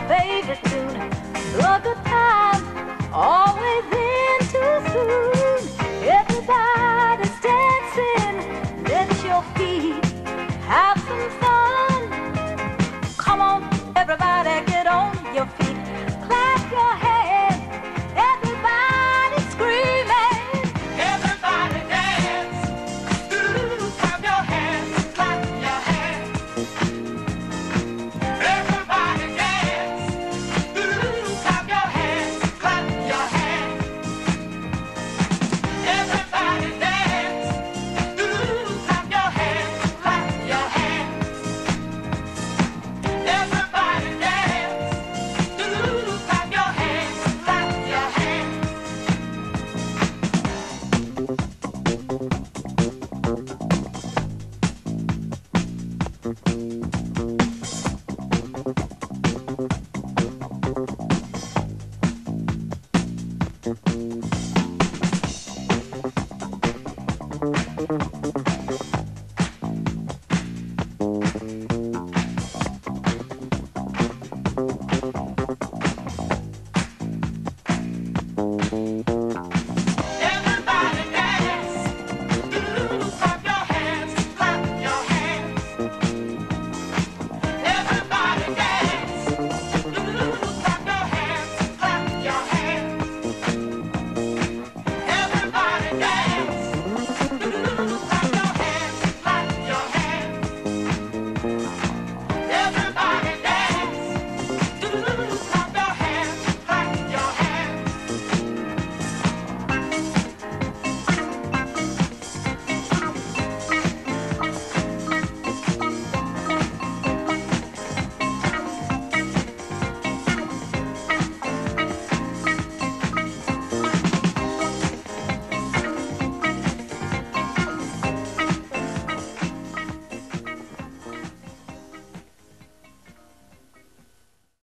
my favorite tune. Look a time.